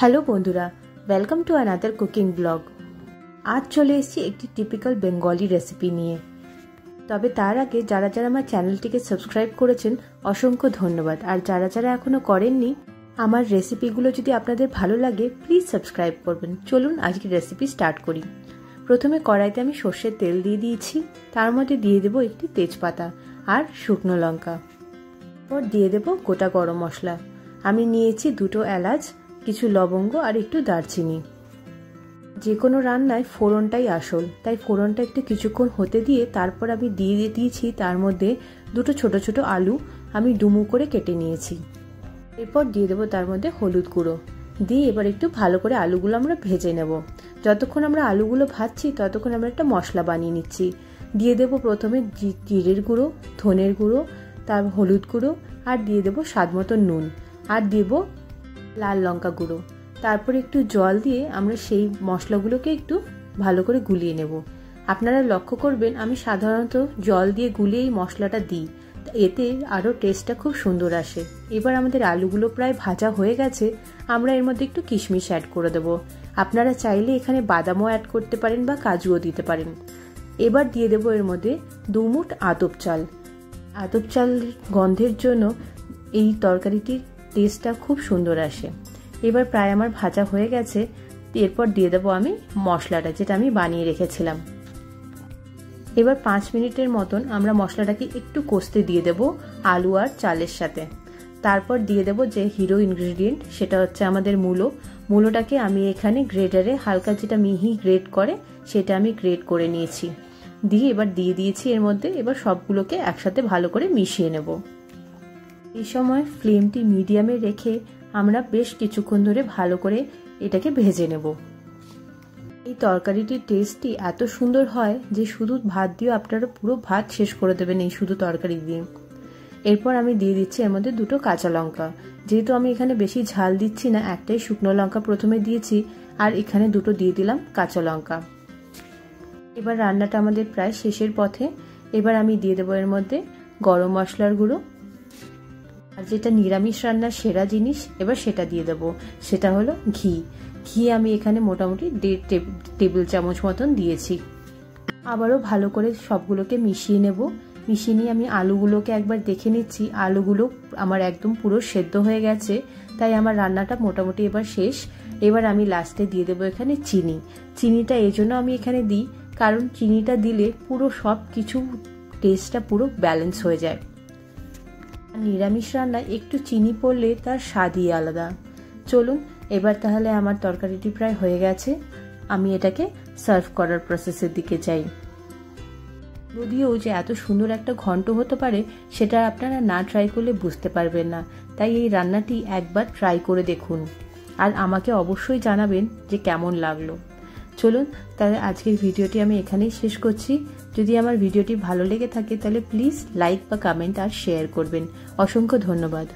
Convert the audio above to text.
Hello বন্ধুরা welcome to another cooking blog আজ চলে এসেছি একটি টিপিক্যাল বেঙ্গলি রেসিপি নিয়ে। তবে তার আগে যারা যারা আমার চ্যানেলটিকে সাবস্ক্রাইব করেছেন, অসংখ্য ধন্যবাদ। আর যারা যারা এখনও করেননি, আমার রেসিপিগুলো যদি আপনাদের ভালো লাগে প্লিজ সাবস্ক্রাইব করবেন। চলুন আজকে রেসিপি স্টার্ট করি। প্রথমে কড়াইতে আমি সর্ষের তেল দিয়ে দিয়েছি, তার মধ্যে দিয়ে দেবো একটি তেজপাতা আর শুকনো লঙ্কা। পর দিয়ে দেবো গোটা গরম মশলা। আমি নিয়েছি দুটো এলাচ কিছু লবঙ্গ আর একটু দারচিনি। যে কোনো রান্নায় ফোড়নটাই আসল। তাই ফোড়নটা একটু কিছুক্ষণ হতে দিয়ে তারপর আমি দিয়ে দিয়ে দিয়েছি, তার মধ্যে দুটো ছোট ছোট আলু আমি ডুমু করে কেটে নিয়েছি। এরপর দিয়ে দেবো তার মধ্যে হলুদ গুঁড়ো। দিয়ে এবার একটু ভালো করে আলুগুলো আমরা ভেজে নেব। যতক্ষণ আমরা আলুগুলো ভাজছি, ততক্ষণ আমরা একটা মশলা বানিয়ে নিচ্ছি। দিয়ে দেবো প্রথমে জিরের গুঁড়ো, ধনের গুঁড়ো, তার হলুদ গুঁড়ো, আর দিয়ে দেবো স্বাদ মতো নুন। আর দেবো লাল লঙ্কা গুঁড়ো। তারপর একটু জল দিয়ে আমরা সেই মশলাগুলোকে একটু ভালো করে গুলিয়ে নেব। আপনারা লক্ষ্য করবেন, আমি সাধারণত জল দিয়ে গুলিয়ে এই মশলাটা দিই। এতে আরও টেস্টটা খুব সুন্দর আসে। এবার আমাদের আলুগুলো প্রায় ভাজা হয়ে গেছে, আমরা এর মধ্যে একটু কিশমিশ অ্যাড করে দেবো। আপনারা চাইলে এখানে বাদামও অ্যাড করতে পারেন বা কাজুও দিতে পারেন। এবার দিয়ে দেবো এর মধ্যে দুমুট আতপ চাল। আতপ চাল গন্ধের জন্য এই তরকারিটির টেস্টটা খুব সুন্দর আসে। এবার প্রায় আমার ভাজা হয়ে গেছে। এরপর দিয়ে দেবো আমি মশলাটা, যেটা আমি বানিয়ে রেখেছিলাম। এবার পাঁচ মিনিটের মতন আমরা মশলাটাকে একটু কষতে দিয়ে দেব আলু আর চালের সাথে। তারপর দিয়ে দেব যে হিরো ইনগ্রিডিয়েন্ট, সেটা হচ্ছে আমাদের মূলো। মূলোটাকে আমি এখানে গ্রেটারে হালকা যেটা মিহি গ্রেট করে, সেটা আমি গ্রেট করে নিয়েছি। দিয়ে এবার দিয়ে দিয়েছি এর মধ্যে, এবার সবগুলোকে একসাথে ভালো করে মিশিয়ে নেব। এই সময় ফ্লেমটি মিডিয়ামে রেখে আমরা বেশ কিছুক্ষণ ধরে ভালো করে এটাকে ভেজে নেব। এই তরকারিটির টেস্টটি এত সুন্দর হয় যে শুধু ভাত দিয়ে আপনারা পুরো ভাত শেষ করে দেবেন এই শুধু তরকারি দিয়ে। এরপর আমি দিয়ে দিচ্ছি এর মধ্যে দুটো কাঁচা লঙ্কা। যেহেতু আমি এখানে বেশি ঝাল দিচ্ছি না, একটাই শুকনো লঙ্কা প্রথমে দিয়েছি আর এখানে দুটো দিয়ে দিলাম কাঁচা লঙ্কা। এবার রান্নাটা আমাদের প্রায় শেষের পথে। এবার আমি দিয়ে দেবো এর মধ্যে গরম মশলার গুঁড়ো আর যেটা নিরামিষ রান্নার সেরা জিনিস, এবার সেটা দিয়ে দেবো। সেটা হলো ঘি। ঘি আমি এখানে মোটামুটি দেড় টেবিল চামচ মতন দিয়েছি। আবারও ভালো করে সবগুলোকে মিশিয়ে নেব। মিশিয়ে নিয়ে আমি আলুগুলোকে একবার দেখে নিচ্ছি। আলুগুলো আমার একদম পুরো সেদ্ধ হয়ে গেছে, তাই আমার রান্নাটা মোটামুটি এবার শেষ। এবার আমি লাস্টে দিয়ে দেবো এখানে চিনি। চিনিটা এই জন্য আমি এখানে দিই, কারণ চিনিটা দিলে পুরো সব কিছু টেস্টটা পুরো ব্যালেন্স হয়ে যায়। নিরামিষ রান্নায় একটু চিনি পড়লে তার স্বাদই আলাদা। চলুন, এবার তাহলে আমার তরকারিটি প্রায় হয়ে গেছে। আমি এটাকে সার্ভ করার প্রসেসের দিকে যাই। যদিও যে এত সুন্দর একটা ঘন্ট হতে পারে, সেটা আপনারা না ট্রাই করলে বুঝতে পারবেন না। তাই এই রান্নাটি একবার ট্রাই করে দেখুন। আর আমাকে অবশ্যই জানাবেন যে কেমন লাগল। চলুন তাহলে আজকের ভিডিওটি আমি এখানেই শেষ করছি। যদি আমার ভিডিওটি ভালো লেগে থাকে তাহলে প্লিজ লাইক বা কমেন্ট আর শেয়ার করবেন। অসংখ্য ধন্যবাদ।